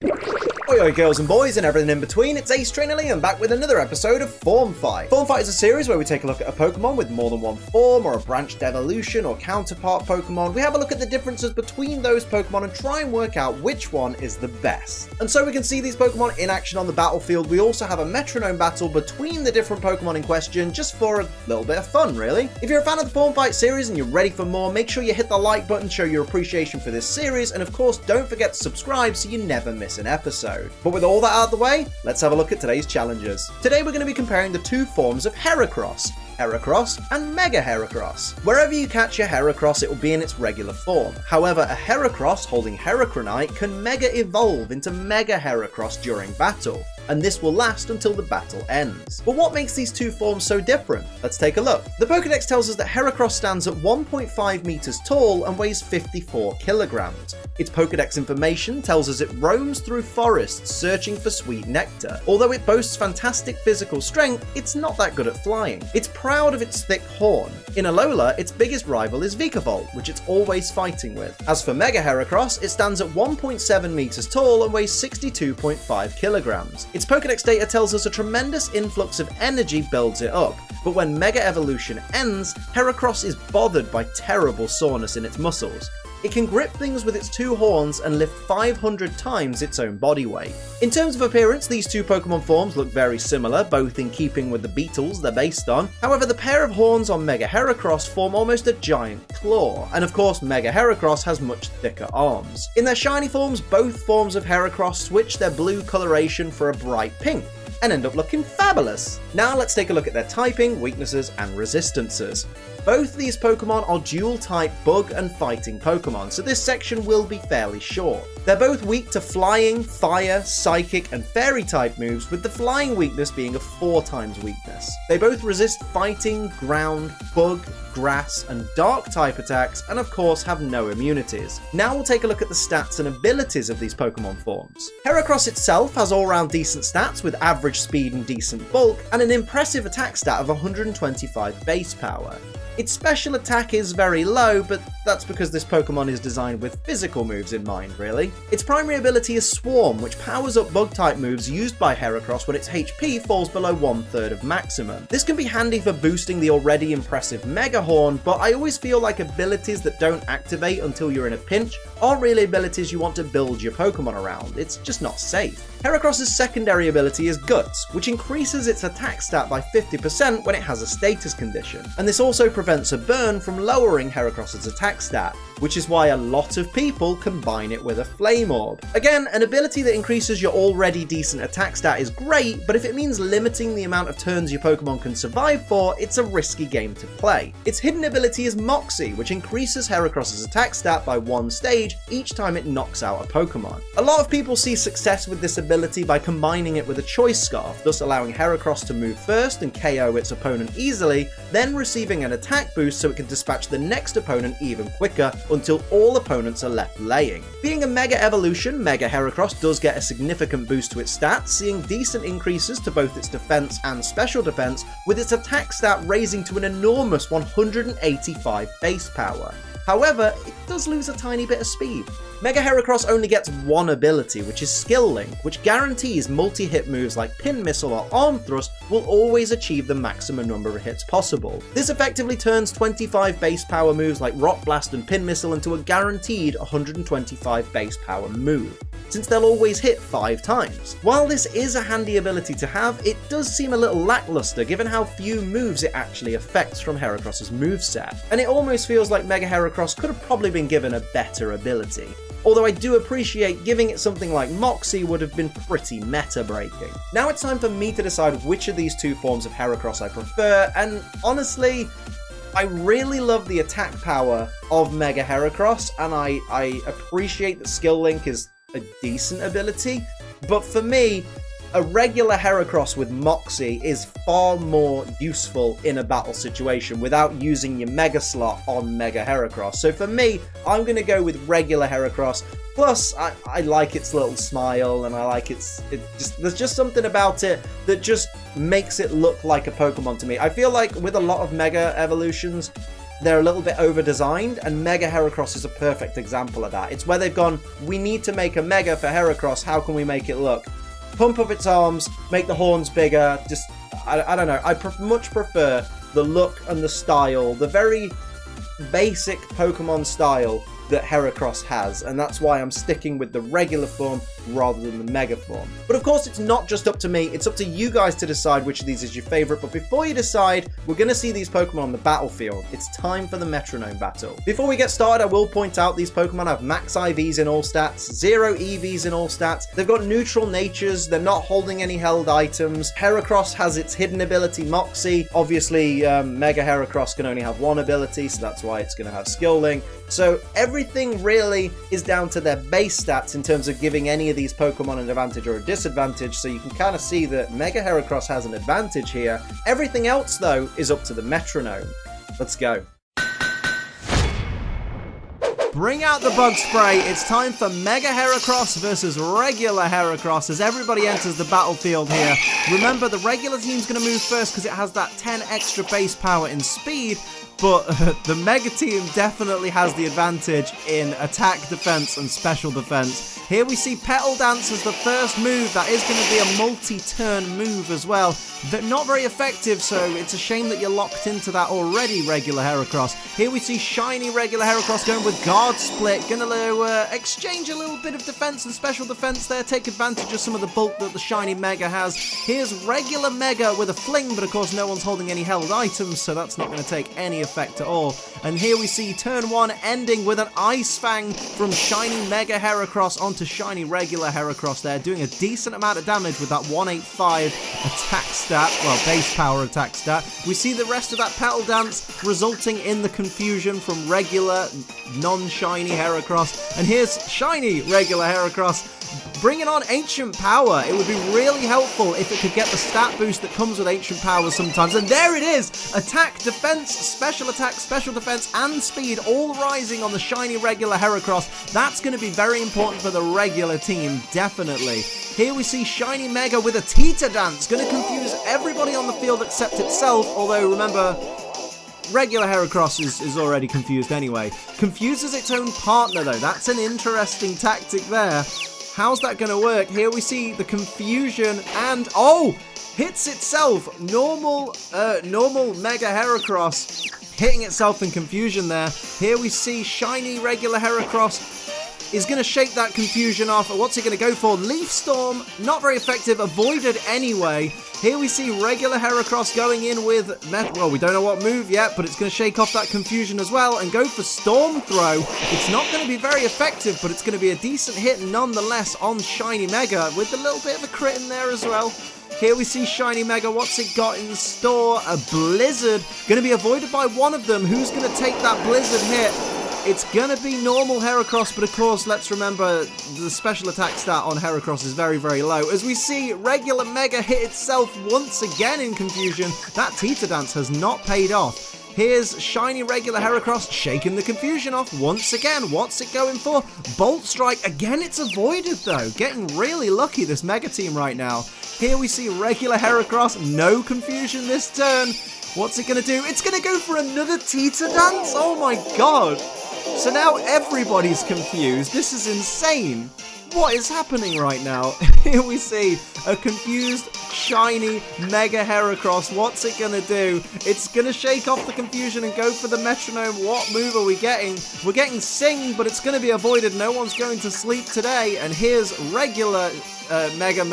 you. Oi oi girls and boys and everything in between, it's Ace Trainer Liam back with another episode of Form Fight. Form Fight is a series where we take a look at a Pokemon with more than one form or a branched evolution or counterpart Pokemon. We have a look at the differences between those Pokemon and try and work out which one is the best. And so we can see these Pokemon in action on the battlefield. We also have a metronome battle between the different Pokemon in question just for a little bit of fun really. If you're a fan of the Form Fight series and you're ready for more, make sure you hit the like button, show your appreciation for this series, and of course don't forget to subscribe so you never miss an episode But with all that out of the way, let's have a look at today's challenges. Today we're going to be comparing the two forms of Heracross, Heracross, and Mega Heracross. Wherever you catch a Heracross, it will be in its regular form. However, a Heracross holding Heracronite can Mega evolve into Mega Heracross during battle and this will last until the battle ends. But what makes these two forms so different? Let's take a look. The Pokedex tells us that Heracross stands at 1.5 meters tall and weighs 54 kilograms. Its Pokedex information tells us it roams through forests searching for sweet nectar. Although it boasts fantastic physical strength, it's not that good at flying. It's proud of its thick horn. In Alola, its biggest rival is Vikavolt, which it's always fighting with. As for Mega Heracross, it stands at 1.7 meters tall and weighs 62.5 kilograms. Its Pokedex data tells us a tremendous influx of energy builds it up, but when Mega Evolution ends, Heracross is bothered by terrible soreness in its muscles. It can grip things with its two horns and lift 500 times its own body weight. In terms of appearance, these two Pokemon forms look very similar, both in keeping with the beetles they're based on. However, the pair of horns on Mega Heracross form almost a giant claw, and of course Mega Heracross has much thicker arms. In their shiny forms, both forms of Heracross switch their blue coloration for a bright pink, and end up looking fabulous. Now let's take a look at their typing, weaknesses, and resistances. Both these Pokemon are dual type bug and fighting Pokemon, so this section will be fairly short. They're both weak to flying, fire, psychic, and fairy type moves, with the flying weakness being a 4 times weakness. They both resist fighting, ground, bug, grass, and dark type attacks, and of course have no immunities. Now we'll take a look at the stats and abilities of these Pokemon forms. Heracross itself has all round decent stats with average speed and decent bulk, and an impressive attack stat of 125 base power. Its special attack is very low, but that's because this Pokemon is designed with physical moves in mind, really. Its primary ability is Swarm, which powers up bug-type moves used by Heracross when its HP falls below one third of maximum. This can be handy for boosting the already impressive Mega Horn, but I always feel like abilities that don't activate until you're in a pinch aren't really abilities you want to build your Pokemon around, it's just not safe. Heracross's secondary ability is Guts, which increases its attack stat by 50% when it has a status condition, and this also prevents a burn from lowering Heracross's attack stat, which is why a lot of people combine it with a Flame Orb. Again, an ability that increases your already decent attack stat is great, but if it means limiting the amount of turns your Pokemon can survive for, it's a risky game to play. Its hidden ability is Moxie, which increases Heracross's attack stat by one stage each time it knocks out a Pokemon. A lot of people see success with this ability by combining it with a Choice Scarf, thus allowing Heracross to move first and KO its opponent easily, then receiving an attack boost so it can dispatch the next opponent even quicker until all opponents are left laying. Being a Mega Evolution, Mega Heracross does get a significant boost to its stats, seeing decent increases to both its defense and special defense, with its attack stat raising to an enormous 185 base power. However, it does lose a tiny bit of speed. Mega Heracross only gets one ability, which is Skill Link, which guarantees multi-hit moves like Pin Missile or Arm Thrust will always achieve the maximum number of hits possible. This effectively turns 25 base power moves like Rock Blast and Pin Missile into a guaranteed 125 base power move since they'll always hit 5 times. While this is a handy ability to have, it does seem a little lackluster given how few moves it actually affects from Heracross's moveset, and it almost feels like Mega Heracross could have probably been given a better ability. Although I do appreciate giving it something like Moxie would have been pretty meta breaking. Now it's time for me to decide which of these two forms of Heracross I prefer, and honestly, I really love the attack power of Mega Heracross, and I, I appreciate that Skill Link is a decent ability. But for me, a regular Heracross with Moxie is far more useful in a battle situation without using your Mega Slot on Mega Heracross. So for me, I'm going to go with regular Heracross. Plus, I, I like its little smile and I like its... It just, there's just something about it that just makes it look like a Pokemon to me. I feel like with a lot of Mega Evolutions, they're a little bit over designed, and Mega Heracross is a perfect example of that. It's where they've gone, we need to make a Mega for Heracross, how can we make it look? Pump up its arms, make the horns bigger, just, I, I don't know, I pre- much prefer the look and the style, the very basic Pokemon style that Heracross has, and that's why I'm sticking with the regular form rather than the Mega form. But of course, it's not just up to me, it's up to you guys to decide which of these is your favourite, but before you decide, we're going to see these Pokemon on the battlefield. It's time for the Metronome battle. Before we get started, I will point out these Pokemon have max IVs in all stats, zero EVs in all stats, they've got neutral natures, they're not holding any held items, Heracross has its hidden ability Moxie, obviously um, Mega Heracross can only have one ability, so that's why it's going to have Skill Link, so everything really is down to their base stats in terms of giving any of these Pokemon an advantage or a disadvantage, so you can kind of see that Mega Heracross has an advantage here. Everything else, though, is up to the metronome. Let's go. Bring out the bug spray. It's time for Mega Heracross versus regular Heracross as everybody enters the battlefield here. Remember, the regular team's going to move first because it has that 10 extra base power in speed, but the Mega Team definitely has the advantage in attack, defense, and special defense. Here we see Petal Dance as the first move. That is going to be a multi-turn move as well. But not very effective, so it's a shame that you're locked into that already, regular Heracross. Here we see shiny regular Heracross going with Guard Split. Going to uh, exchange a little bit of defense and special defense there. Take advantage of some of the bulk that the shiny Mega has. Here's regular Mega with a fling, but of course no one's holding any held items, so that's not going to take any effect at all. And here we see turn one ending with an Ice Fang from shiny Mega Heracross onto shiny regular Heracross there, doing a decent amount of damage with that 185 attack stat, well, base power attack stat. We see the rest of that Petal Dance resulting in the confusion from regular, non-shiny Heracross. And here's shiny regular Heracross bringing on Ancient Power. It would be really helpful if it could get the stat boost that comes with Ancient Power sometimes. And there it is! Attack, defense, special attack, special defense, and speed all rising on the shiny regular Heracross. That's going to be very important for the regular team, definitely. Here we see Shiny Mega with a Teeter Dance, going to confuse everybody on the field except itself, although remember, regular Heracross is, is already confused anyway. Confuses its own partner though, that's an interesting tactic there. How's that going to work? Here we see the confusion and... Oh! Hits itself! Normal, uh, normal Mega Heracross hitting itself in confusion there. Here we see shiny regular Heracross is going to shake that confusion off. What's he going to go for? Leaf Storm, not very effective, avoided anyway. Here we see regular Heracross going in with, well, we don't know what move yet, but it's going to shake off that confusion as well and go for Storm Throw. It's not going to be very effective, but it's going to be a decent hit nonetheless on Shiny Mega with a little bit of a crit in there as well. Here we see Shiny Mega. What's it got in store? A Blizzard. Going to be avoided by one of them. Who's going to take that Blizzard hit? It's gonna be normal Heracross, but of course, let's remember the special attack stat on Heracross is very, very low. As we see regular Mega hit itself once again in confusion, that Teeter Dance has not paid off. Here's shiny regular Heracross shaking the confusion off once again. What's it going for? Bolt Strike. Again, it's avoided though. Getting really lucky, this Mega Team right now. Here we see regular Heracross. No confusion this turn. What's it going to do? It's going to go for another Teeter Dance? Oh my god. So now everybody's confused. This is insane. What is happening right now? Here we see a confused, shiny Mega Heracross. What's it gonna do? It's gonna shake off the confusion and go for the metronome. What move are we getting? We're getting Sing, but it's gonna be avoided. No one's going to sleep today. And here's regular uh, Mega uh,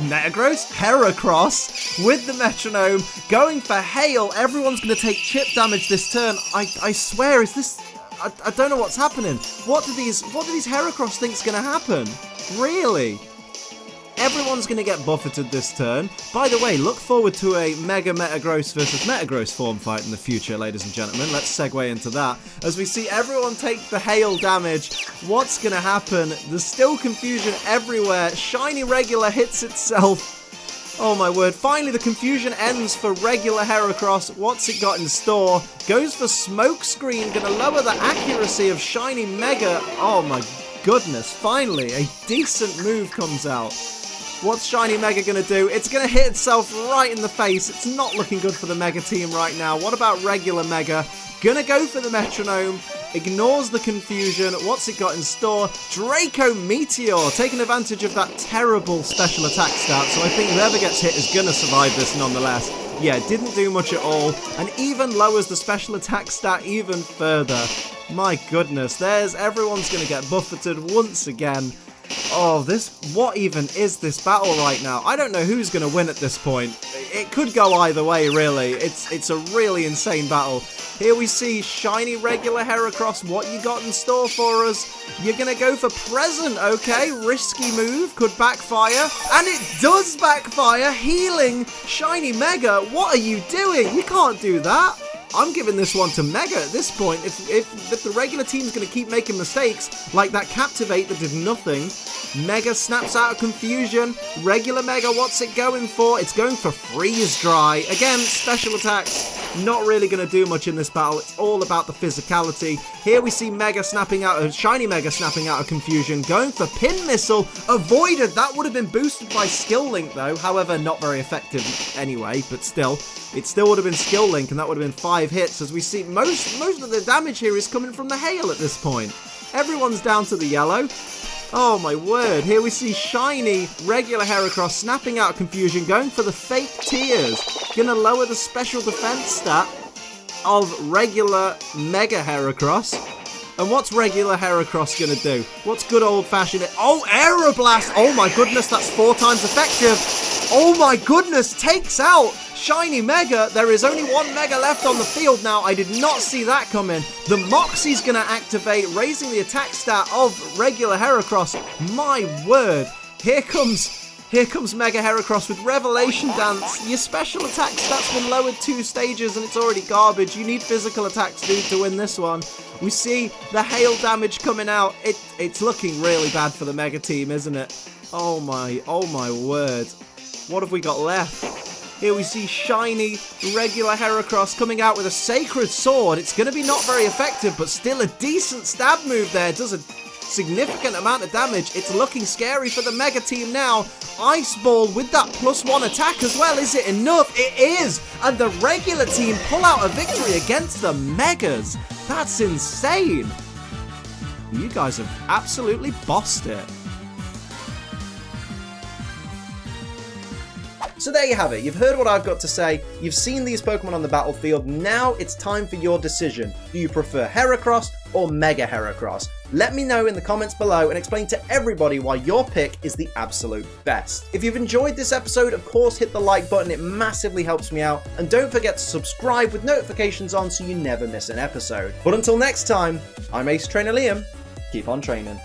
Metagross? Heracross with the metronome going for Hail. Everyone's to take chip damage this turn. I, I swear, is this I, I don't know what's happening. What do these what do these Heracross think's gonna happen? Really? Everyone's going to get buffeted this turn. By the way, look forward to a Mega Metagross versus Metagross form fight in the future, ladies and gentlemen. Let's segue into that. As we see everyone take the hail damage, what's going to happen? There's still confusion everywhere. Shiny Regular hits itself Oh my word, finally the confusion ends for regular Heracross. What's it got in store? Goes for Smokescreen, gonna lower the accuracy of Shiny Mega. Oh my goodness, finally, a decent move comes out. What's Shiny Mega gonna do? It's gonna hit itself right in the face. It's not looking good for the Mega team right now. What about regular Mega? Gonna go for the metronome. Ignores the confusion. What's it got in store? Draco Meteor, taking advantage of that terrible special attack stat. So I think whoever gets hit is gonna survive this nonetheless. Yeah, didn't do much at all, and even lowers the special attack stat even further. My goodness, there's everyone's gonna get buffeted once again. Oh, this, what even is this battle right now? I don't know who's going to win at this point. It could go either way, really. It's, it's a really insane battle. Here we see shiny regular Heracross. What you got in store for us? You're going to go for present, okay? Risky move, could backfire. And it does backfire, healing shiny Mega. What are you doing? You can't do that. I'm giving this one to Mega at this point. If, if, if the regular team's going to keep making mistakes, like that Captivate that did nothing, Mega snaps out of confusion. Regular Mega, what's it going for? It's going for Freeze Dry. Again, special attacks. Not really going to do much in this battle. It's all about the physicality. Here we see Mega snapping out, of, Shiny Mega snapping out of confusion. Going for Pin Missile. Avoided. That would have been boosted by Skill Link though. However, not very effective anyway, but still. It still would have been Skill Link and that would have been five hits as we see most, most of the damage here is coming from the hail at this point. Everyone's down to the yellow. Oh my word, here we see shiny, regular Heracross snapping out confusion, going for the fake tears. Gonna lower the special defense stat of regular Mega Heracross. And what's regular Heracross gonna do? What's good old fashioned... Oh, Aeroblast! Oh my goodness, that's four times effective! Oh my goodness, takes out Shiny Mega. There is only one Mega left on the field now. I did not see that coming. The Moxie's going to activate, raising the attack stat of regular Heracross. My word. Here comes here comes Mega Heracross with Revelation Dance. Your special attack stat's been lowered two stages and it's already garbage. You need physical attacks, dude, to win this one. We see the hail damage coming out. It, it's looking really bad for the Mega team, isn't it? Oh my, oh my word. What have we got left? Here we see shiny, regular Heracross coming out with a Sacred Sword. It's going to be not very effective, but still a decent stab move there. Does a significant amount of damage. It's looking scary for the Mega Team now. Ice Ball with that plus one attack as well. Is it enough? It is! And the regular team pull out a victory against the Megas. That's insane. You guys have absolutely bossed it. So there you have it. You've heard what I've got to say. You've seen these Pokemon on the battlefield. Now it's time for your decision. Do you prefer Heracross or Mega Heracross? Let me know in the comments below and explain to everybody why your pick is the absolute best. If you've enjoyed this episode, of course hit the like button, it massively helps me out. And don't forget to subscribe with notifications on so you never miss an episode. But until next time, I'm Ace Trainer Liam, keep on training.